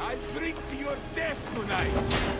I'll drink to your death tonight!